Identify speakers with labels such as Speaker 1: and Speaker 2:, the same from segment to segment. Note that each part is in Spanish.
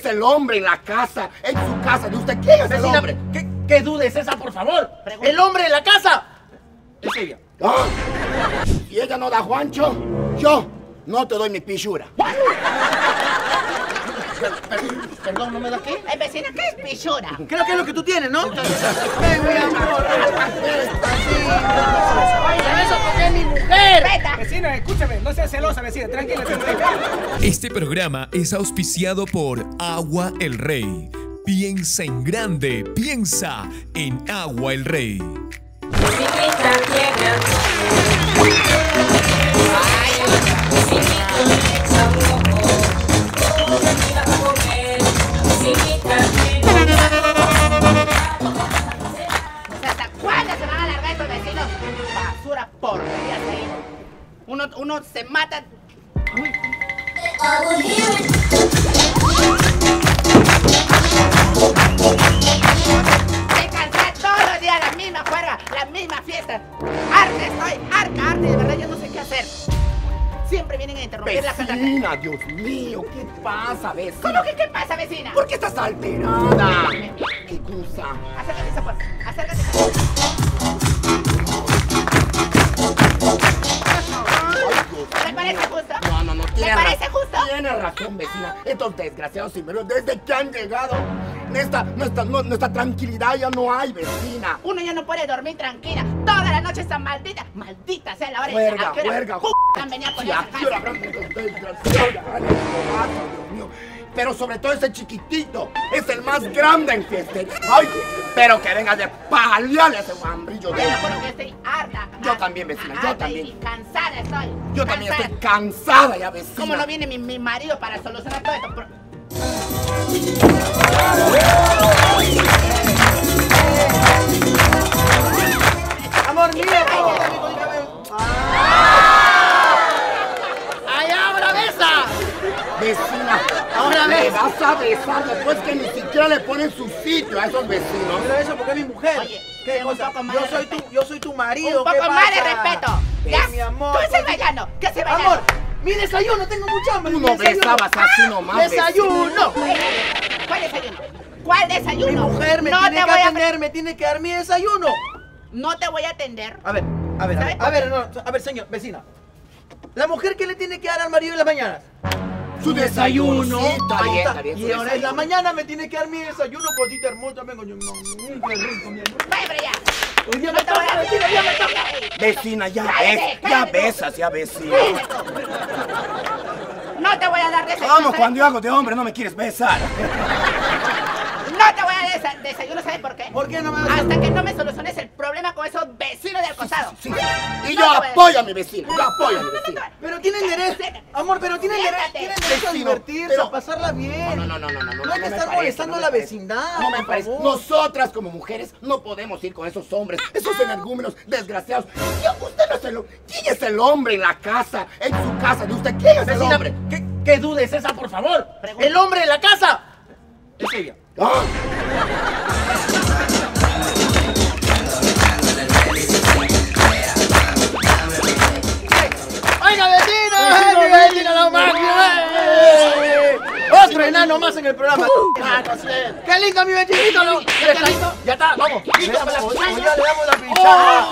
Speaker 1: es el hombre en la casa? En su casa de usted. ¿Quién es el hombre?
Speaker 2: ¿qué, qué duda es esa, por favor? El hombre en la casa. Es ella.
Speaker 1: Ah, Si ella no da Juancho, yo no te doy mi pichura.
Speaker 2: Perdón, ¿no me da qué?
Speaker 3: Ay, vecina, ¿qué es pichura?
Speaker 2: Creo que es lo que tú tienes, ¿no? Ven, mi amor. Eso porque es mi mujer.
Speaker 4: Vecina, escúchame, no seas celosa, vecina, tranquila, tranquila.
Speaker 5: Este programa es auspiciado por Agua El Rey. Piensa en grande, piensa en Agua El Rey.
Speaker 3: ¿Hasta cuándo se van a alargar estos vecinos? Basura, porquería ahí. Uno, uno se mata. Me cansé todos los días la misma juerga, la misma fiesta. Arte estoy, harta, arte, de verdad yo no sé qué hacer. Siempre vienen a interrumpir la casa.
Speaker 1: Vecina, Dios mío, ¿qué pasa, vecina?
Speaker 3: ¿Cómo que qué pasa, vecina?
Speaker 1: ¿Por qué estás alterada? ¿Qué cosa?
Speaker 3: Acércate a esa puerta, acércate a esa puerta. ¿Me parece justo?
Speaker 1: No, no, no,
Speaker 3: ¿Me
Speaker 1: tiene
Speaker 3: parece justo?
Speaker 1: Tiene razón, vecina. Estos desgraciados primeros, desde que han llegado, nuestra, nuestra, tranquilidad ya no hay, vecina.
Speaker 3: Uno ya no puede dormir tranquila. Toda la noche está maldita. Maldita sea la hora.
Speaker 1: Juerga,
Speaker 3: ¿A qué hora
Speaker 1: juerga,
Speaker 3: p- han venido con
Speaker 1: Ya, Dios mío. Pero sobre todo ese chiquitito es el más grande en fiesta. Ay, pero que venga de paliarle a ese hambrillo de
Speaker 3: Te lo juro que estoy harta.
Speaker 1: Yo también, vecina, yo también.
Speaker 3: Y cansada estoy.
Speaker 1: Yo también estoy cansada ya, vecina.
Speaker 3: ¿Cómo no viene mi, mi marido para solucionar todo esto?
Speaker 2: Amor mío. ¡Ay, ahora besa!
Speaker 1: Vecina,
Speaker 2: Ahora
Speaker 1: me vas a besar después que ni siquiera le ponen su sitio a esos vecinos.
Speaker 2: Pero eso porque es mi mujer.
Speaker 3: Oye,
Speaker 2: ¿Qué cosa? Yo soy tu, yo soy tu marido.
Speaker 3: Un
Speaker 2: ¿qué
Speaker 3: poco más de respeto.
Speaker 2: Ven,
Speaker 3: ¿Ya?
Speaker 2: mi amor.
Speaker 3: Tú estás
Speaker 2: pues-
Speaker 3: bailando. ¿Qué haces bailando?
Speaker 2: Amor, mi desayuno, tengo mucha hambre.
Speaker 1: Tú
Speaker 2: mi
Speaker 1: no
Speaker 2: desayuno.
Speaker 1: besabas así nomás,
Speaker 2: Desayuno.
Speaker 3: ¿Cuál desayuno? ¿Cuál
Speaker 2: Mi
Speaker 3: desayuno?
Speaker 2: mujer me
Speaker 3: no
Speaker 2: tiene
Speaker 3: te
Speaker 2: que
Speaker 3: voy a
Speaker 2: atender, me tiene que dar mi desayuno.
Speaker 3: No te voy a atender.
Speaker 2: A ver, a ver, a ver, a ver, no, a ver, señor, vecina. La mujer que le tiene que dar al marido en las mañanas.
Speaker 1: Su desayuno. Sí, está bien,
Speaker 2: está.
Speaker 1: bien. su
Speaker 2: Y ahora en la mañana me tiene que dar mi desayuno, cosita hermosa, vengo yo. No, qué rico, mi amor.
Speaker 3: Allá.
Speaker 2: Hoy día me toca, vecina, ya me toca.
Speaker 1: Vecina, ya ves, ya besas, ya vecina.
Speaker 3: No te voy a dar desayuno.
Speaker 1: Vamos, cuando yo hago de hombre no me quieres besar.
Speaker 3: No te voy a dar desa- desayuno, ¿sabes por qué?
Speaker 2: ¿Por qué no me
Speaker 3: Hasta que no me soluciones el problema con esos vecinos.
Speaker 1: Sí. Y
Speaker 3: No
Speaker 1: yo apoyo a mi vecina, yo apoyo a mi vecina.
Speaker 2: Pero tienen derecho, amor, pero tienen derecho,
Speaker 3: Siéntate.
Speaker 2: tienen derecho a
Speaker 1: Vecino,
Speaker 2: divertirse, a pasarla bien.
Speaker 1: No, no, no, no, no, no.
Speaker 2: Hay que estar molestando a la vecindad,
Speaker 1: No me parece. Nosotras como mujeres no podemos ir con esos hombres, esos energúmenos desgraciados. Usted no es el hombre. ¿Quién es el hombre en la casa, en su casa de usted? ¿Quién es el hombre?
Speaker 2: ¿qué, qué duda es esa, por favor? El hombre en la casa es ella.
Speaker 1: Ah,
Speaker 2: ¡Eh, vecino, lo máximo! ¡eh! ¡Otro enano más en el programa! ¡Qué lindo, mi vecinito! ¿no? ¿Ya está listo? Ya está, vamos. La- Hoy ya le damos la pinchada.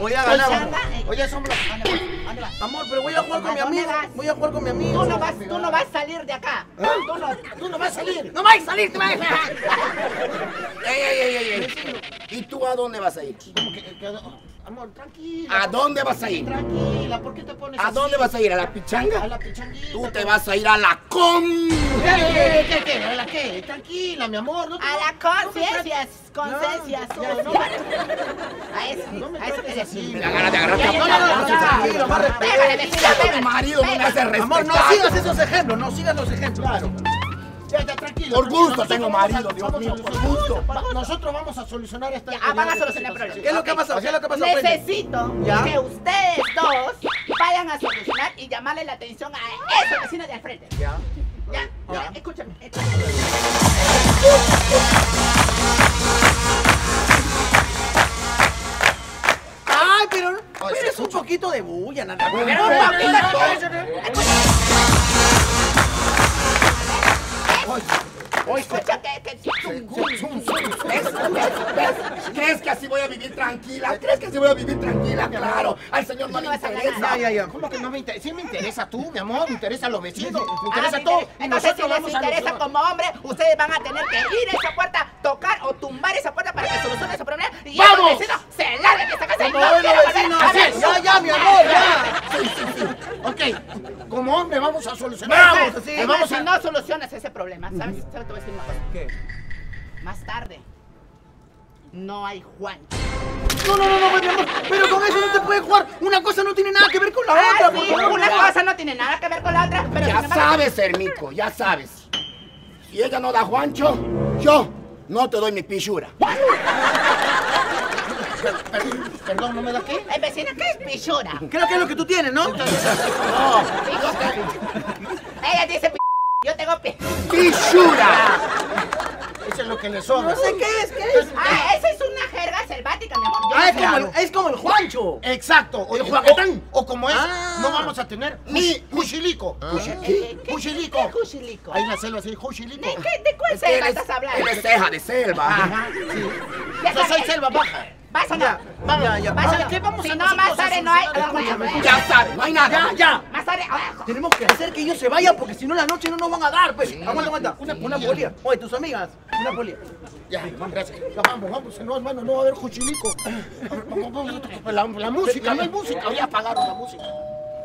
Speaker 2: Hoy ya ganamos. Hoy ya somos los...
Speaker 3: ¿Dónde vas? ¿Dónde vas?
Speaker 2: Amor, pero voy a jugar con mi
Speaker 3: ¿A dónde
Speaker 2: amigo.
Speaker 3: vas?
Speaker 2: Voy a jugar con mi amigo.
Speaker 3: Tú no vas, tú no vas a salir de acá. Tú no, tú no vas a salir.
Speaker 2: ¡No vais a salir, te vas a
Speaker 1: ey, ey, ey, ey, ey. ¿Y tú a dónde vas a ir?
Speaker 2: Amor, tranquila.
Speaker 1: ¿A dónde vas a ir?
Speaker 2: Tranquila, ¿por qué te pones
Speaker 1: ¿A
Speaker 2: así?
Speaker 1: dónde vas a ir? ¿A la pichanga?
Speaker 2: A la pichanguita.
Speaker 1: Tú te vas a ir a la con.
Speaker 2: ¿Qué, qué, qué? ¿A la qué? Tranquila, mi amor. No te-
Speaker 3: A la conciencia, conciencia,
Speaker 2: No, no.
Speaker 3: A eso,
Speaker 2: No me
Speaker 3: a eso que
Speaker 2: así.
Speaker 1: Me da ganas de agarrarte a
Speaker 2: No, no, no, no,
Speaker 3: pégale.
Speaker 1: marido no me hace respetar.
Speaker 2: Amor, no sigas esos ejemplos, no sigas los ejemplos. Claro. Ya, ya, tranquilo.
Speaker 1: Por gusto tengo marido, Dios mío, por gusto.
Speaker 2: Va- Nosotros vamos a solucionar esta.
Speaker 3: Ya, ah, van a solucionar el problema.
Speaker 2: ¿Qué es lo que ha pasado? ¿Qué es lo que ha pasado?
Speaker 3: Necesito
Speaker 2: ¿Ya?
Speaker 3: que ustedes dos vayan a solucionar y llamarle la atención a ese vecino de al frente.
Speaker 2: Ya.
Speaker 3: ¿Ya?
Speaker 2: Ya.
Speaker 3: Escúchame.
Speaker 2: Ay, pero, pero es un poquito de bulla, nada
Speaker 3: poquito. Escucha que...
Speaker 1: ¿Ves? ¿Crees que así voy a vivir tranquila? ¿Crees que así voy a vivir tranquila? Claro, al señor no le interesa.
Speaker 2: Ya, ya.
Speaker 6: ¿Cómo que no me interesa? Sí me interesa tú, mi amor, me interesa los vecinos, me interesa todo.
Speaker 3: Entonces, si les interesa como hombre, ustedes van a tener que ir a esa puerta, tocar o tumbar esa puerta para que solucione ese problema. Y
Speaker 6: ¡Vamos!
Speaker 3: se larguen de esta casa y
Speaker 2: Como
Speaker 3: no
Speaker 2: buenos
Speaker 3: quiero volver
Speaker 2: vecinos.
Speaker 3: a ver.
Speaker 2: Ya, ya, mi amor, ya.
Speaker 6: Ok, como hombre vamos a solucionar.
Speaker 2: Vamos, así.
Speaker 6: Vamos a-
Speaker 3: si no solucionas ese problema, ¿sabes? ¿Sabes? Te voy a decir una cosa.
Speaker 2: ¿Qué?
Speaker 3: Más tarde, no hay Juan.
Speaker 2: No, no, no, no, mi amor. Pero con eso no te puedes jugar. Una cosa no tiene nada que ver con la
Speaker 3: Ah,
Speaker 2: otra.
Speaker 3: sí,
Speaker 2: por favor.
Speaker 3: una cosa no tiene nada que ver con la otra, pero
Speaker 1: Ya sabes, Hermico, ya sabes. Si ella no da Juancho, yo no te doy mi pichura.
Speaker 6: Perdón, ¿no me da qué?
Speaker 3: Eh, vecina, ¿qué es pichura?
Speaker 2: Creo que es lo que tú tienes, ¿no?
Speaker 3: Ella dice pi- yo tengo pi...
Speaker 1: ¡Pichura!
Speaker 6: Eso es lo que le sobra.
Speaker 2: No sé qué es, qué es.
Speaker 3: Ah, esa es una jerga selvática, mi amor. Yo
Speaker 2: Ah, es como el, es como el Juancho.
Speaker 6: Exacto. O,
Speaker 2: El
Speaker 6: o-
Speaker 2: Juaquetán.
Speaker 6: o como es,
Speaker 2: Ah.
Speaker 6: no vamos a tener ni Juchilico.
Speaker 3: ¿Qué? ¿Qué?
Speaker 6: Juchilico.
Speaker 3: ¿Qué Juchilico?
Speaker 6: Ahí en la selva sí, Juchilico.
Speaker 3: ¿De, qué, ¿De cuál
Speaker 1: Es
Speaker 3: selva
Speaker 1: es,
Speaker 3: estás hablando?
Speaker 1: es ceja de selva.
Speaker 6: Ajá, sí. Yo soy selva baja.
Speaker 2: Ya,
Speaker 6: Vamos,
Speaker 2: ya, ya.
Speaker 3: ¿Vas o
Speaker 6: ¿Sabe
Speaker 3: no?
Speaker 6: qué? Vamos
Speaker 3: si
Speaker 6: a
Speaker 3: no, más tarde no hay...
Speaker 1: Ya sabes, no hay nada.
Speaker 2: Ya, ya.
Speaker 3: Más tarde...
Speaker 2: Tenemos que hacer que ellos se vayan porque si no la noche no nos van a dar. Pues. Aguanta, aguanta. Una, una polía. Oye, tus amigas. Una polía.
Speaker 6: Ya, gracias. Ya vamos, vamos, si no, hermano, no va a haber Juchilico. La, la música, no hay música, ya apagaron la música.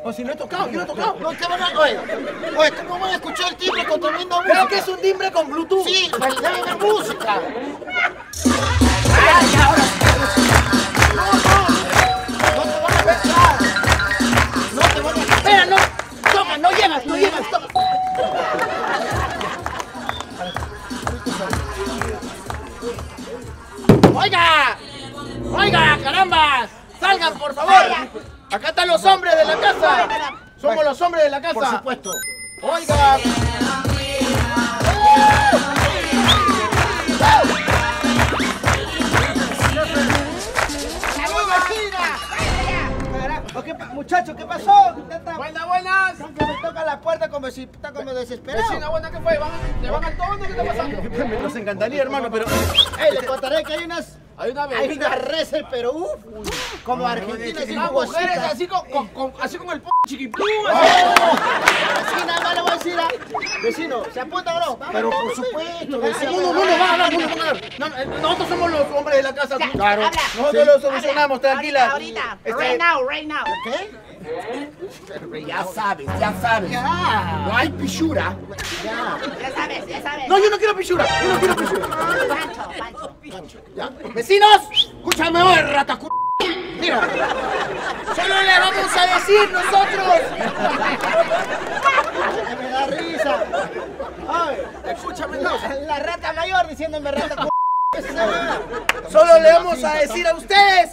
Speaker 2: O si no he tocado, yo no he tocado.
Speaker 6: No, ¿qué van a Oye, oye, ¿cómo voy a escuchar el timbre con tremenda música?
Speaker 2: Creo que es un timbre con Bluetooth.
Speaker 6: Sí, debe haber música. No
Speaker 2: hermano, pero.
Speaker 7: Ey, le contaré que hay unas.
Speaker 4: Hay una
Speaker 7: Hay
Speaker 4: bebida.
Speaker 7: unas reses, pero uff. Como Argentina, así como
Speaker 4: mujeres así con, con, con- así con el p chiquiplú.
Speaker 7: Vecina, no le voy a decir a. Vecino, ¿se apunta o no?
Speaker 6: Pero por supuesto, decía.
Speaker 2: No, no, no nos van a dar, no nos van a dar. No, no, nosotros somos los hombres de la casa.
Speaker 3: Ya,
Speaker 2: Claro.
Speaker 3: habla.
Speaker 2: Nosotros lo solucionamos,
Speaker 3: Habla.
Speaker 2: tranquila.
Speaker 3: Ahorita, ahorita.
Speaker 2: Este,
Speaker 3: Right now, right now.
Speaker 6: ¿Qué?
Speaker 1: Ya sabes, ya sabes. No hay pichura.
Speaker 3: Ya sabes, ya sabes.
Speaker 2: No, yo no quiero pichura. Yo no quiero pichura.
Speaker 3: Pancho, Pancho.
Speaker 2: Vecinos,
Speaker 6: Escúchame, oye, ratacu... Mira,
Speaker 2: solo le vamos a decir nosotros.
Speaker 7: Que me da risa. Ay, escúchame, no. La rata mayor diciéndome rata cu- ¿Qué es esa huevada?
Speaker 2: Solo le vamos a decir a ustedes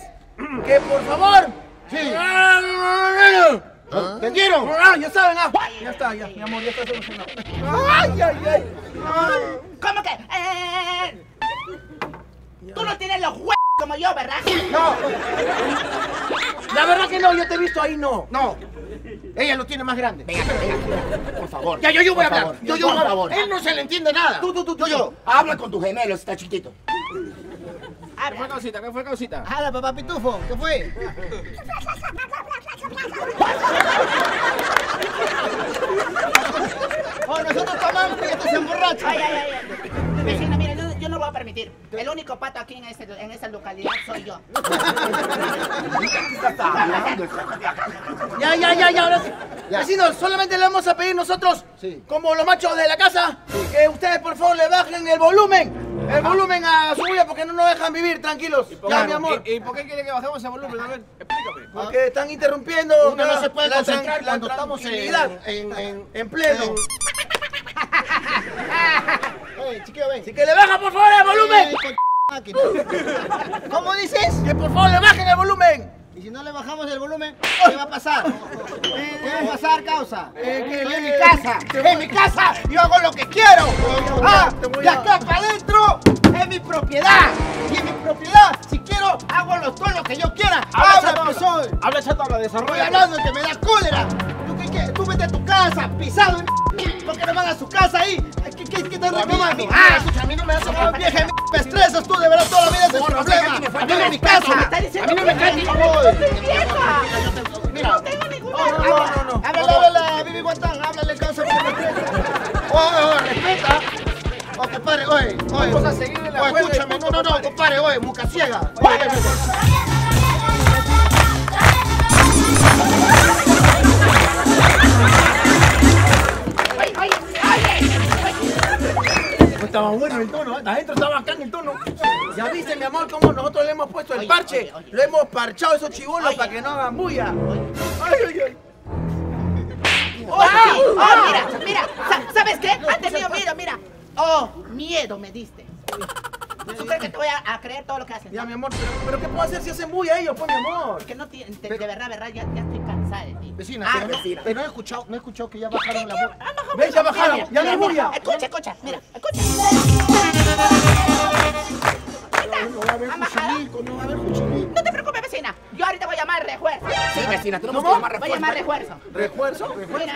Speaker 2: que por favor.
Speaker 6: Sí.
Speaker 2: ¿Ah?
Speaker 6: ¿entendieron?
Speaker 2: Ah, ya saben, ah. Ya está, ya, mi amor, ya está solucionado. Ay, ay, ay.
Speaker 3: ¿Cómo que? Eh, Tú no tienes los huevos como yo, ¿verdad?
Speaker 2: No. La verdad que no, yo te he visto ahí, no.
Speaker 6: No, ella lo tiene más grande.
Speaker 1: Venga, venga, por favor.
Speaker 6: Ya, yo, yo voy a hablar.
Speaker 1: favor.
Speaker 6: Yo, yo,
Speaker 1: por favor.
Speaker 6: Él no se le entiende nada.
Speaker 2: Tú, tú, tú, tú,
Speaker 6: yo, yo.
Speaker 1: Habla con tu gemelo, está chiquito.
Speaker 4: ¿Qué fue, causita? ¿Qué fue, causita?
Speaker 7: Jala, papá pitufo, ¿qué fue? Oh, nosotros tomamos que este se emborracha.
Speaker 3: Ay, ay, ay, ay. Vecino, mire, yo, yo no voy a permitir. El único pato aquí en, este, en esta localidad soy yo.
Speaker 2: Ya, ya, ya, ya, ahora sí. Vecinos, solamente le vamos a pedir nosotros, como los machos de la casa, que ustedes por favor le bajen el volumen. El volumen a su bulla porque no nos dejan vivir tranquilos. Ya, mi amor.
Speaker 4: ¿Y, y por qué quiere que bajemos el volumen? A ver, explícame.
Speaker 2: Porque están interrumpiendo.
Speaker 6: Uno no se puede
Speaker 2: la
Speaker 6: concentrar cuando estamos en, en, en,
Speaker 2: En pleno.
Speaker 7: Ey, chiquillo, ven.
Speaker 2: Así que le baja por favor el volumen.
Speaker 7: ¿Cómo dices?
Speaker 2: Que por favor le bajen el volumen.
Speaker 7: Si no le bajamos el volumen, ¿qué va a pasar? ¿Qué va a pasar, causa?
Speaker 2: Eh,
Speaker 7: Estoy en mi casa, en mi casa, yo hago lo que quiero. Ah, de acá para adentro es mi propiedad. Y en mi propiedad, si quiero, hago lo, todo lo que yo quiera. Habla, que soy.
Speaker 4: Habla chato, habla,
Speaker 7: Estoy
Speaker 4: desarrolla.
Speaker 7: hablando que me da cólera. ¿Tú qué quieres? Tú vete a tu casa, pisado. en- ¿Por qué no van a su casa ahí? ¿Qué, qué, qué
Speaker 2: que estás reclamando?
Speaker 6: Ah, escucha, a mí no me hace
Speaker 2: vieja, me estresas tú de verdad toda la vida
Speaker 6: no sé
Speaker 2: problema. A mí no
Speaker 6: casa.
Speaker 2: casa.
Speaker 3: Me está diciendo
Speaker 6: A mí no me
Speaker 3: vieja. No.
Speaker 6: Mira,
Speaker 3: tengo ninguna.
Speaker 2: No, no, no. Háblale, háblale Guantán, háblale, me estresa. Oye, oye, respeta. Oh, compadre, oye, oye.
Speaker 4: Vamos a seguir en la
Speaker 2: Oye,
Speaker 4: juega y
Speaker 2: escúchame, no, no, no,
Speaker 4: compadre.
Speaker 2: oye, muca ciega. Oye, oye, oye.
Speaker 3: Oye,
Speaker 2: estaba bueno el tono, ¿eh? adentro estaba bacán el tono. Ya viste, mi amor, cómo nosotros le hemos puesto el parche. Lo hemos parchado a esos chibolos para que no hagan bulla. Ay, ay, ay.
Speaker 3: ¡Ah! ¡Oh, mira! ¡Mira! Sa- ¿Sabes qué? Antes mío, mira, mira. ¡Oh, miedo me diste! ¿Tú crees que te voy a, a creer todo lo que haces?
Speaker 2: Ya, mi amor, pero, pero ¿qué puedo hacer si hacen bulla ellos, pues, mi amor?
Speaker 3: Que no tienen, de, de verdad, verdad, ya, ya estoy de ti.
Speaker 2: Vecina,
Speaker 3: Ah,
Speaker 2: pero, no,
Speaker 3: vecina.
Speaker 2: pero no he escuchado, no he escuchado que ya bajaron la bulla.
Speaker 3: Ah,
Speaker 2: ¿Ves? Ya
Speaker 3: baja.
Speaker 2: bajaron, ya no bulla.
Speaker 3: mira. Escucha, escucha, mira, escucha.
Speaker 2: No va a haber juchilico, no va a haber juchilico.
Speaker 3: No te preocupes, vecina. Yo ahorita voy a llamar refuerzo.
Speaker 1: Sí, vecina, tenemos
Speaker 2: ¿Cómo?
Speaker 1: que llamar
Speaker 3: Voy a llamar
Speaker 1: refuerzo.
Speaker 3: refuerzo.
Speaker 2: ¿Refuerzo?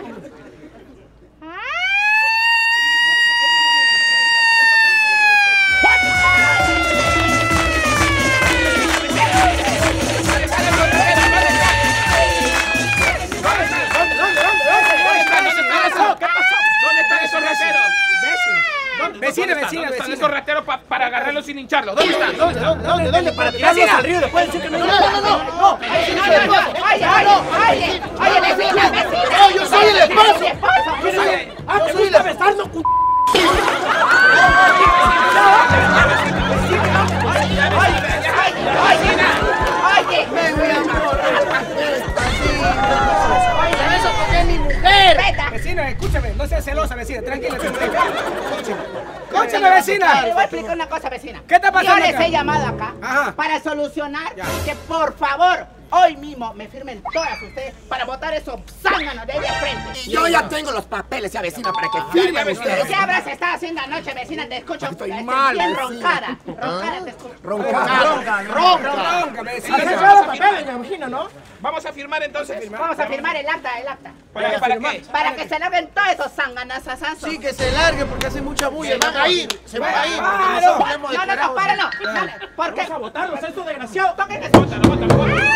Speaker 4: Agarrarlos sin hincharlos? ¿Dónde están? ¿Dónde?
Speaker 2: ¿Dónde, dónde? Para tirarlos al río después decir que no. No, no, no, no. no.
Speaker 3: Oye, no, no, no. Oye, oye, oye, oye, vecina, vecina.
Speaker 2: No, yo soy el esposo. Yo soy- Ah, ¿te gusta besarnos, cu-
Speaker 3: Oye,
Speaker 4: Vecina, escúchame, no seas celosa, vecina, tranquila. Escúchame, vecina.
Speaker 3: Le voy a explicar una cosa, vecina.
Speaker 4: ¿Qué está pasando
Speaker 3: Yo les
Speaker 4: acá?
Speaker 3: he llamado acá
Speaker 4: Ajá.
Speaker 3: para solucionar que por favor hoy mismo me firmen todas ustedes para votar esos zánganos de ahí de frente.
Speaker 1: Y yo ya tengo los papeles, ya vecina, para que firmen ustedes.
Speaker 3: ¿Qué habrás estado haciendo anoche, vecina? Te escucho
Speaker 1: Estoy
Speaker 3: este,
Speaker 1: mal,
Speaker 3: bien
Speaker 1: vecina.
Speaker 3: roncada. Roncada, te escucho.
Speaker 1: Roncada.
Speaker 2: Ronca, ronca.
Speaker 4: Ronca, vecina.
Speaker 2: Has
Speaker 4: Vamos
Speaker 2: echado
Speaker 4: a
Speaker 2: papeles, me imagino, ¿no?
Speaker 4: Vamos a firmar entonces.
Speaker 3: Vamos a firmar el acta, el acta.
Speaker 4: ¿Para, para qué?
Speaker 3: Para que se larguen todos esos zanganazazazos.
Speaker 2: Sí, que se largue porque hace mucha bulla. Se van a ir, se van a ir.
Speaker 3: No, no, no, no. no, Porque
Speaker 2: Vamos a votarlos, estos desgraciados.
Speaker 3: toquen que
Speaker 4: Bótalo, bótalo,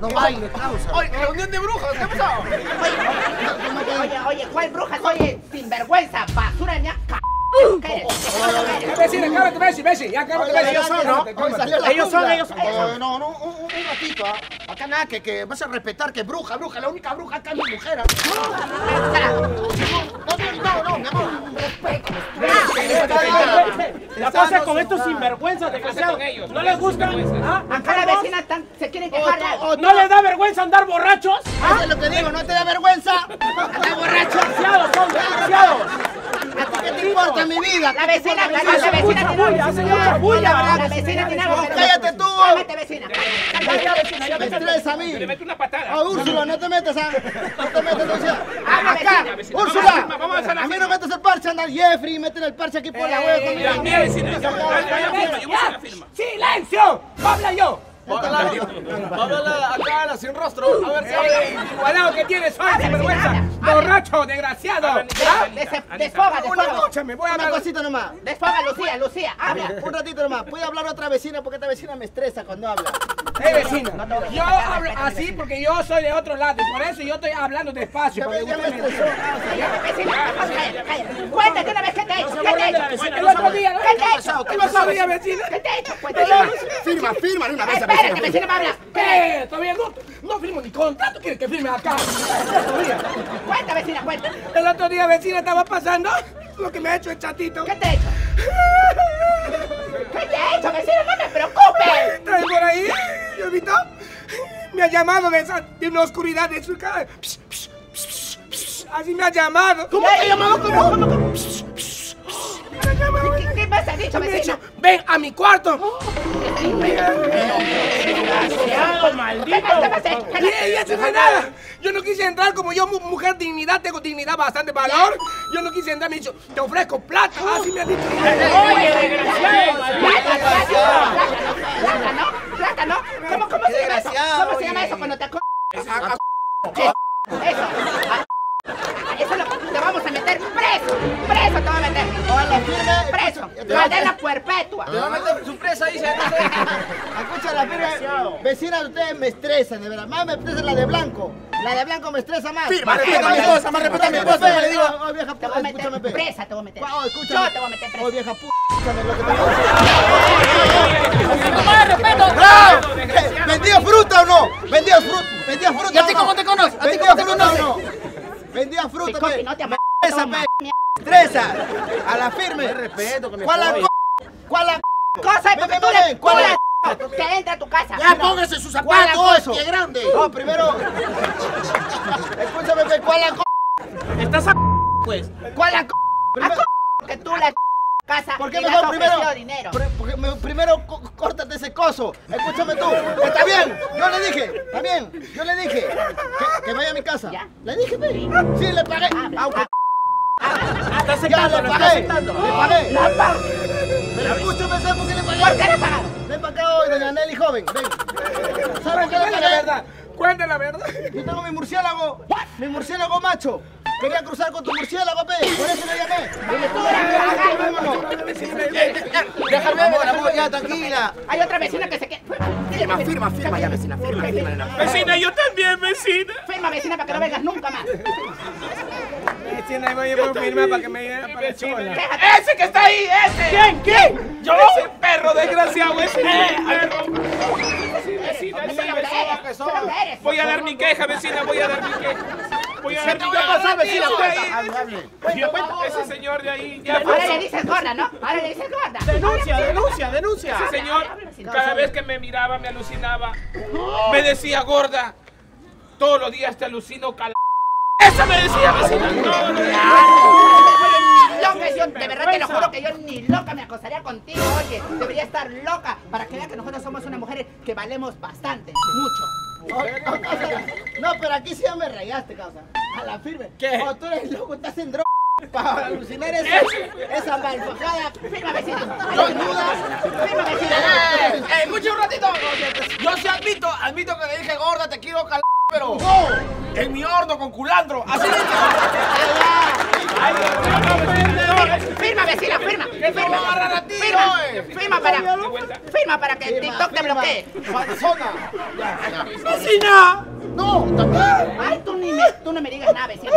Speaker 2: no baile, causa.
Speaker 4: Ay, reunión de brujas, ¿qué ha pasado?
Speaker 3: Oye, oye, ¿cuál bruja? Oye, sinvergüenza, basura, ña,
Speaker 4: Vecina, cállate, Messi, Messi, ya cállate,
Speaker 2: Oiga,
Speaker 4: Messi.
Speaker 2: ellos son, ¿no?
Speaker 4: Cálmate, cálmate.
Speaker 3: Ellos son, ellos son.
Speaker 2: Eh, No, no, un, ratito, ¿ah? Acá nada, que, que vas a respetar que es bruja, bruja, la única bruja acá es mi mujer. ¿ah? No, no, no, mi amor.
Speaker 6: La cosa es con estos sinvergüenzas,
Speaker 4: ¿Qué pasa
Speaker 6: desgraciados.
Speaker 4: con ellos?
Speaker 6: ¿No les gusta? ¿Ah?
Speaker 3: Acá la vecina están- se quieren quejar.
Speaker 6: ¿No les da vergüenza andar borrachos?
Speaker 2: Eso es lo que digo, ¿no te da vergüenza?
Speaker 3: Está borracho.
Speaker 6: Demasiados, son demasiados.
Speaker 2: ¿A ti qué te importa mi vida?
Speaker 3: La vecina, la, la vecina tiene
Speaker 6: bulla, hacen mucha bulla.
Speaker 3: La vecina tiene algo
Speaker 2: Cállate tú.
Speaker 3: Cálmate, vecina.
Speaker 6: Ya, vecina, ya,
Speaker 2: Me estresa a mí.
Speaker 4: Le meto una patada.
Speaker 2: A Úrsula, no te metas, ¿ah? No te metas, Úrsula. Acá, Úrsula.
Speaker 4: a
Speaker 2: mí no metas el parche, anda Jeffrey, métele el parche aquí por la hueá.
Speaker 4: Mira, mira, vecina, yo, la firma.
Speaker 6: ¡Silencio! ¡Habla yo!
Speaker 2: Acá a la sin rostro. A ver si
Speaker 6: ¡Ey! ¡Igualado que tienes
Speaker 3: habla.
Speaker 6: ¡Borracho, desgraciado! ¿Ah?
Speaker 3: Desfoga, desfoga.
Speaker 6: escúchame, voy a
Speaker 2: Una cosita nomás.
Speaker 3: Desfoga, Lucía, Lucía, habla.
Speaker 2: Un ratito nomás. ¿Puede hablar otra vecina? Porque esta vecina me estresa cuando habla.
Speaker 6: ¡Eh, vecino! Yo hablo así porque yo soy de otro lado y por eso yo estoy hablando despacio.
Speaker 2: Me, me
Speaker 6: me
Speaker 3: cállate. Cuéntate una vez qué te he hecho, qué te he hecho.
Speaker 6: El otro día.
Speaker 3: ¿Qué te he hecho?
Speaker 6: El otro día, vecina.
Speaker 3: ¿Qué te he hecho?
Speaker 1: Firma, firma de una vez,
Speaker 3: Espérate, me habla.
Speaker 6: ¿Qué? Todavía no, no firmo ni contrato, ¿quieres que firme acá? El otro día,
Speaker 3: Cuenta, vecina, cuenta.
Speaker 6: el otro día, vecina, estaba pasando lo que me ha hecho el chatito.
Speaker 3: ¿Qué te he hecho? ¿Qué te he hecho, vecina? No me preocupes.
Speaker 6: ¿Estás por ahí? ¿Yo visto? Me ha llamado de, esa, de una oscuridad de su cara. Psh, psh, psh, Así me ha llamado.
Speaker 3: ¿Cómo te ha llamado? ¿Cómo? ¿Cómo? ¿Qué, qué más ha dicho? hecho,
Speaker 8: Me ha
Speaker 3: vecina?
Speaker 8: dicho, ven a mi cuarto.
Speaker 3: Desgraciado,
Speaker 8: maldito. Y eso no es nada. Yo no quise entrar como yo, mu- mujer dignidad, tengo dignidad, bastante valor. Yo no quise entrar, me ha dicho, te ofrezco plata. Así me ha dicho.
Speaker 3: Oye, desgraciado. Plata, ¿no? Plata, ¿no? ¿Cómo, cómo se llama eso? ¿Cómo se llama eso cuando te Eso
Speaker 7: firme.
Speaker 3: Preso. Cadena perpetua.
Speaker 7: Te va a meter su presa, dice. Escucha la firme. Vecina, ustedes me estresan, de verdad. Más me estresa la de blanco. La de blanco me estresa más.
Speaker 1: Firma,
Speaker 7: respeta mi esposa, más respeta mi esposa. Le digo, oh, vieja puta, escúchame,
Speaker 3: presa, te voy a meter.
Speaker 7: Oh, escúchame.
Speaker 3: Yo te voy a meter presa.
Speaker 7: Oh, vieja puta, escúchame lo que te voy a decir.
Speaker 8: respeto.
Speaker 7: ¿Vendía fruta o no? ¿Vendía fruta? ¿Vendía fruta
Speaker 9: ¿Y a ti cómo te conoce? ¿A ti
Speaker 7: ¿Vendía
Speaker 9: cómo te
Speaker 7: fruta o
Speaker 9: conoce?
Speaker 7: no? ¿Vendía fruta, pe?
Speaker 3: no te.
Speaker 7: Esa, pe. Estresa. A la firme.
Speaker 9: respeto que me
Speaker 7: ¿Cuál la ¿Cuál la
Speaker 3: Cosa
Speaker 7: Ven,
Speaker 3: porque
Speaker 7: ven,
Speaker 3: tú
Speaker 7: ven,
Speaker 3: le
Speaker 7: ¿cuál
Speaker 3: le- que entre a tu casa.
Speaker 9: Ya póngase sus
Speaker 7: ¿Cuál la
Speaker 9: zapatos,
Speaker 7: coso?
Speaker 9: pie grande.
Speaker 7: No, primero. Escúchame, pe, ¿cuál la co-
Speaker 8: Estás a pues.
Speaker 3: ¿Cuál la co-
Speaker 7: Primero-
Speaker 3: a que tú le casa
Speaker 7: ¿Por qué mejor primero?
Speaker 3: dinero?
Speaker 7: Pri- porque me- primero córtate ese coso. Escúchame tú. Está bien. Yo le dije. Está bien. Yo le dije que, que vaya a mi casa.
Speaker 3: Ya.
Speaker 7: Le dije, pe. Sí, le pagué.
Speaker 3: Habla,
Speaker 7: Aunque-
Speaker 8: Estás
Speaker 7: Ya
Speaker 8: aceptando,
Speaker 7: le
Speaker 8: lo
Speaker 7: pagué.
Speaker 8: aceptando.
Speaker 7: Le pagué.
Speaker 3: La pa-
Speaker 7: Pero escúchame, ¿sabes por qué le
Speaker 3: ¿Por
Speaker 7: pagué?
Speaker 3: qué le pagaron?
Speaker 7: Ven para acá hoy, doña Nelly joven. Ven. ¿Sabes qué le
Speaker 8: la
Speaker 7: pagué?
Speaker 8: verdad. Cuenta la verdad.
Speaker 7: Yo tengo mi murciélago. Mi murciélago macho. Quería cruzar con tu murciélago, pe. Por eso le llamé. Déjame, amor, amor, ya, tranquila.
Speaker 3: Hay otra vecina que se queda.
Speaker 1: Firma, firma, firma ya, vecina, firma, firma.
Speaker 8: Vecina, yo también, vecina.
Speaker 3: Firma, vecina, para que no vengas nunca más.
Speaker 8: Para que me para chola. ¡Ese que está ahí! ¡Ese! ¿Quién? ¿Quién? ¡Yo! ¡Ese perro desgraciado! ¡Ese perro! Sí, vecina. Voy a dar mi queja, vecina, voy a dar mi queja. Voy a dar mi
Speaker 7: te va a
Speaker 8: queja.
Speaker 7: pasar, vecina?
Speaker 8: Ese señor de ahí, ya
Speaker 3: Ahora le dices gorda, ¿no? Ahora le dices gorda.
Speaker 8: Denuncia, denuncia, denuncia. Ese señor, cada vez que me miraba, me alucinaba. Me decía, gorda, todos los días te alucino, cal... ¡Esa me decía, vecina!
Speaker 3: Loca, yo de verdad te lo juro que yo ni loca me acosaría contigo, oye. Debería estar loca para que vean que nosotros somos unas mujeres que valemos bastante, mucho.
Speaker 7: Oh, oh. No, pero aquí sí ya me rayaste, causa. A la firme.
Speaker 8: ¿Qué?
Speaker 7: Oh, tú eres loco, estás en droga. Para alucinar esa, esa malfajada.
Speaker 3: Firma, vecina.
Speaker 7: No dudas.
Speaker 3: Firma, vecina.
Speaker 9: Eh, escucha un ratito. Yo sí admito, admito que le dije gorda, te quiero cal... Pero en mi horno con culandro. Así
Speaker 3: Firma, vecina, firma.
Speaker 9: te voy a agarrar a ti,
Speaker 3: Firma,
Speaker 9: oye.
Speaker 3: firma para, firma para que TikTok te bloquee.
Speaker 7: Panzona.
Speaker 8: ¡Vecina!
Speaker 7: No, también.
Speaker 3: Ay, tú, ni me, tú no me digas nada, vecina.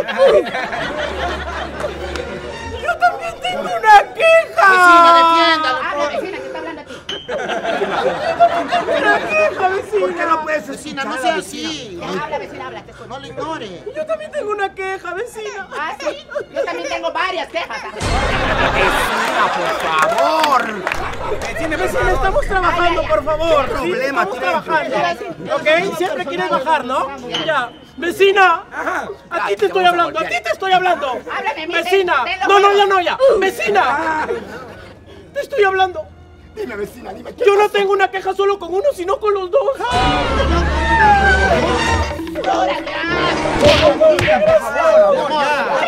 Speaker 8: ¡Yo también tengo una queja!
Speaker 9: Vecina, defiéndalo.
Speaker 3: Habla, vecina, que está hablando a ti.
Speaker 8: ¡Una queja, vecina!
Speaker 1: ¿Por qué no puedes
Speaker 9: Vecina, no sea así.
Speaker 3: Ya, habla, vecina, habla.
Speaker 9: No le ignore.
Speaker 8: Yo también tengo una queja, vecina.
Speaker 3: Ah, sí. Yo también tengo varias quejas.
Speaker 1: Vecina, por favor.
Speaker 8: Vecina, vecina, estamos trabajando, por favor.
Speaker 1: ¿Qué problema
Speaker 8: estamos trabajando. ¿Ok? Siempre quieres bajar, ¿no? Ya. Vecina, a ti te estoy hablando, a ti te estoy hablando.
Speaker 3: Háblame a mí,
Speaker 8: Vecina, no, no, ya no, ya. Vecina, te estoy hablando.
Speaker 1: Dime, vecina, dime. ¿qué
Speaker 8: Yo no tengo una queja solo con uno, sino con los dos.
Speaker 3: Órale,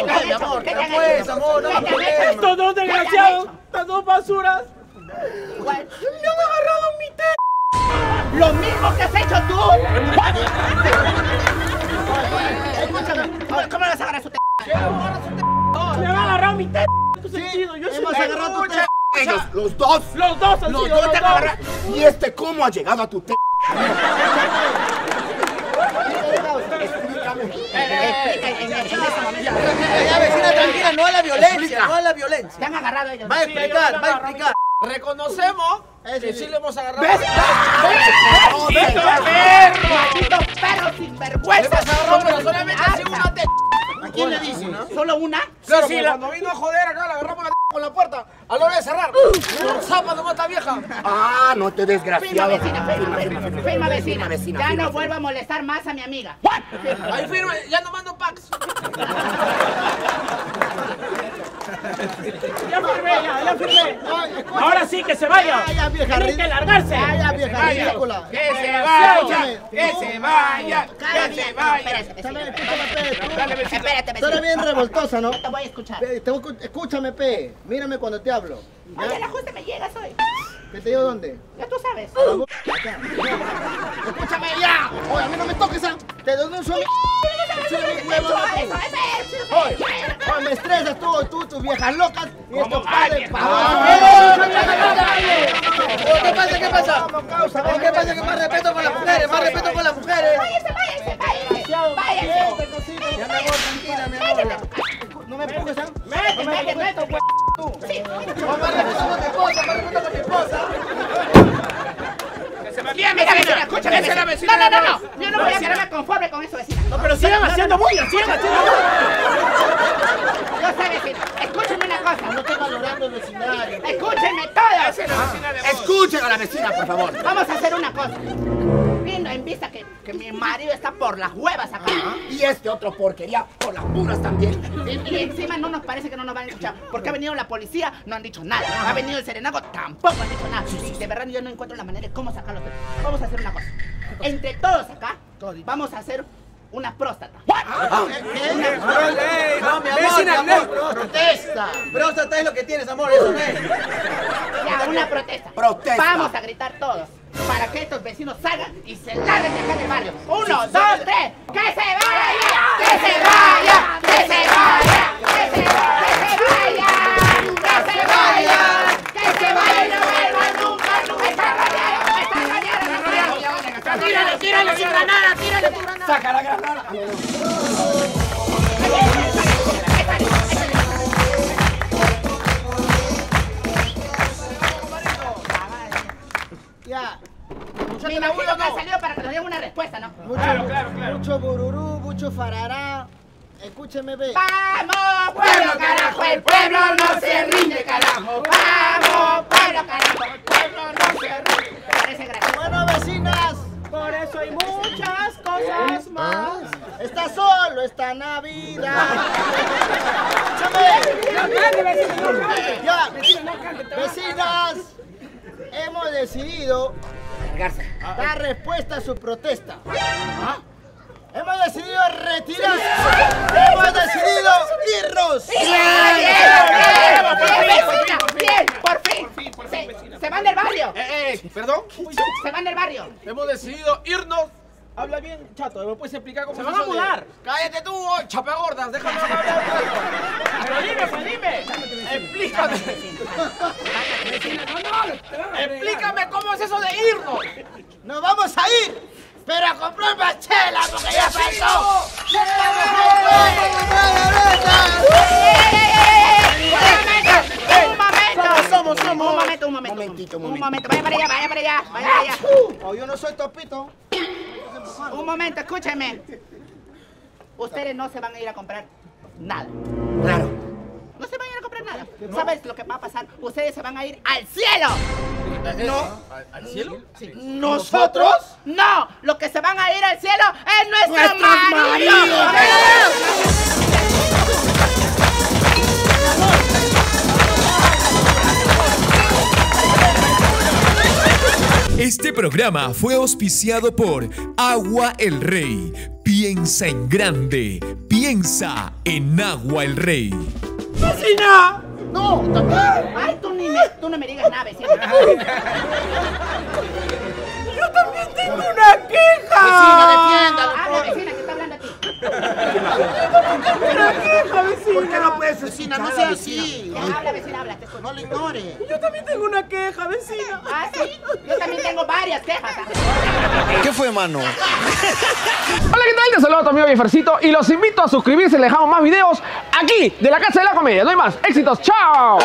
Speaker 9: Ay, amor,
Speaker 3: ¿Qué te
Speaker 9: ya.
Speaker 8: Estos dos desgraciados, estas dos basuras, me han agarrado mi té.
Speaker 3: Lo mismo que has hecho tú. ¿Cómo le vas a agarrar su t?
Speaker 8: Me han agarrado mi té. Tu sentido, yo soy
Speaker 7: agarrado tu té.
Speaker 1: Ellos, los dos.
Speaker 8: Los dos han
Speaker 1: Los
Speaker 8: sido
Speaker 1: dos
Speaker 8: los
Speaker 1: te han
Speaker 8: dos.
Speaker 1: agarrado. ¿Y este cómo ha llegado a tu
Speaker 3: momento.
Speaker 7: Ya, vecina, tranquila, no a la violencia, no a la
Speaker 3: Te
Speaker 7: violencia.
Speaker 3: han agarrado ellos.
Speaker 7: Va a explicar, va a explicar.
Speaker 9: Reconocemos que sí le hemos agarrado.
Speaker 3: ¡Maldito perro! ¡Maldito perro sin
Speaker 9: Le
Speaker 3: vergüenza!
Speaker 9: hemos agarrado, pero solamente te... ¿A quién le dice?
Speaker 3: ¿Solo una?
Speaker 9: Claro, sí, cuando vino a joder acá, le agarramos la con la puerta a la hora de cerrar. Por zapa nomás vieja.
Speaker 1: Ah, no te
Speaker 3: Firma,
Speaker 1: desgraciado.
Speaker 3: vecina, firma, firma, firma, vecina.
Speaker 1: Firma, vecina,
Speaker 3: Ya
Speaker 1: firma,
Speaker 3: no
Speaker 1: firma.
Speaker 3: vuelvo a molestar más a mi amiga.
Speaker 9: Ahí firme, ya no mando packs.
Speaker 8: Ya firmé, ya, ya firmé. Ahora sí que se vaya. Tienen que largarse.
Speaker 7: Ay, ya, vieja ridícula.
Speaker 4: Que se vaya, que se vaya, que se vaya. Dale, besito.
Speaker 3: Espérate,
Speaker 7: Tú eres bien revoltosa, ¿no?
Speaker 3: Te voy a escuchar.
Speaker 7: Escúchame, pe. Mírame cuando te hablo.
Speaker 3: Oye, la justa me llegas hoy.
Speaker 7: ¿Que te digo dónde?
Speaker 3: Ya tú sabes.
Speaker 7: Acá. Escúchame ya. Oye, a mí no me toques, ¿ah? Te doy un. Oye, oye, me estresas tú, tú, tus viejas locas y
Speaker 4: ¿Cómo
Speaker 7: estos padres.
Speaker 2: ¿Qué pasa? ¿Qué pasa? ¿Qué pasa? Que más respeto con las mujeres, más respeto con las mujeres.
Speaker 3: Váyase, váyase, váyase. Váyase.
Speaker 2: Ya mi amor, tranquila, mi amor.
Speaker 7: No me empujes, ¿ah?
Speaker 8: Mete, mete, mete.
Speaker 2: Oh, Más respeto con tu esposa, respeto con tu esposa.
Speaker 4: Que se
Speaker 3: Mira,
Speaker 4: vecina.
Speaker 3: escúchame.
Speaker 4: La
Speaker 3: vecina. No, no, no, no. Yo no voy a quedarme conforme con eso, vecina.
Speaker 8: No, pero sigan haciendo bulla, sigan haciendo
Speaker 3: Yo sé, vecina. Escúchenme una
Speaker 7: No
Speaker 3: cosa.
Speaker 7: estoy valorando el vecindario.
Speaker 3: Escúchenme todos.
Speaker 4: Vos.
Speaker 1: Escuchen a la vecina, por favor.
Speaker 3: Vamos a hacer una cosa. Viendo en vista que, que mi marido está por las huevas acá.
Speaker 1: Y este otro porquería por las puras también.
Speaker 3: Y, y encima no nos parece que no nos van a escuchar. Porque ha venido la policía, no han dicho nada. Ha venido el serenago, tampoco han dicho nada. Y de verdad yo no encuentro la manera de cómo sacarlos. Vamos a hacer una cosa. Entre todos acá, vamos a hacer una próstata.
Speaker 2: No, mi amor, mi amor.
Speaker 7: ¡Protesta!
Speaker 2: Próstata es lo que tienes, amor, eso es.
Speaker 3: Ya, una protesta.
Speaker 1: Protesta.
Speaker 3: Vamos a gritar todos. Para que estos vecinos salgan y se larguen de acá del barrio. Uno, dos, tres. ¡Que se vaya! ¡Que se vaya! ¡Que se vaya! ¡Que se vaya! ¡Que se vaya! ¡Que se vaya! ¡Y no vuelvan nunca! ¡Me está está. ¡Tírale, tírale su granada! ¡Tírale tu granada!
Speaker 1: Saca la granada.
Speaker 7: Ya.
Speaker 3: Me imagino que ha salido para que nos den una respuesta, ¿no?
Speaker 7: Mucho,
Speaker 4: Claro, claro, claro.
Speaker 7: mucho bururú, mucho farará. Escúcheme, ve.
Speaker 3: ¡Vamos, pueblo, carajo! ¡El pueblo no se rinde, carajo! ¡Vamos, pueblo, carajo! ¡El pueblo no se rinde! Parece gracioso.
Speaker 7: Bueno, vecinas.
Speaker 8: Por eso hay muchas cosas más.
Speaker 7: Está solo esta Navidad. Escúchame. Ya, vecinas. Hemos decidido dar respuesta a su protesta. Hemos decidido retirar. Hemos decidido irnos.
Speaker 3: ¡Bien, por fin!
Speaker 4: Por fin, por fin,
Speaker 3: Se- van del barrio.
Speaker 9: Eh, eh, perdón.
Speaker 3: Se van del barrio.
Speaker 9: Hemos decidido irnos. Habla bien, chato. ¿Me puedes explicar cómo
Speaker 8: Se van a mudar.
Speaker 9: Cállate tú, oh, chapagordas. Déjame hablar.
Speaker 8: Pero dime, pues dime.
Speaker 9: Explícame. Explícame cómo es eso de irnos.
Speaker 7: Nos vamos a ir. Pero a comprar más chela porque ya faltó.
Speaker 3: ¡Un momento!
Speaker 7: Somos, somos, somos.
Speaker 3: Un momento, un momento.
Speaker 1: Momentito, un
Speaker 3: Un
Speaker 1: momento.
Speaker 3: momento. Vaya para allá, vaya para allá, vaya para allá.
Speaker 7: Oh, yo no soy topito.
Speaker 3: Un momento, escúchenme. Ustedes no se van a ir a comprar nada.
Speaker 1: Claro.
Speaker 3: No se van a ir ¿Sabes lo que va a pasar? Ustedes se van a ir al cielo.
Speaker 9: No. ¿Al cielo?
Speaker 7: ¿Nosotros?
Speaker 3: No, lo que se van a ir al cielo es nuestro
Speaker 1: ¡Nuestros
Speaker 3: marido.
Speaker 5: Este programa fue auspiciado por Agua el Rey. Piensa en grande. Piensa en Agua el Rey.
Speaker 8: ¡Vecina!
Speaker 7: No, también.
Speaker 3: Ay, tú, ni me, tú no me digas nada, vecino.
Speaker 8: ¡Yo también tengo una queja!
Speaker 7: Vecina, defiéndalo.
Speaker 3: Habla, vecina, que está hablando a ti.
Speaker 8: ¡Una queja, vecina!
Speaker 1: ¿Por qué no puedes
Speaker 7: Vecina,
Speaker 1: escuchar
Speaker 7: no sea así.
Speaker 3: Ya, habla, vecina, habla.
Speaker 7: No le ignore.
Speaker 8: Yo también tengo una queja, vecina.
Speaker 3: Ah, sí. Yo también tengo varias quejas.
Speaker 2: ¿Qué fue, mano?
Speaker 10: Hola, ¿qué tal? Te saludo a tu amigo Bifercito y los invito a suscribirse. Les dejamos más videos aquí de la Casa de la Comedia. No hay más. Éxitos. ¡Chao!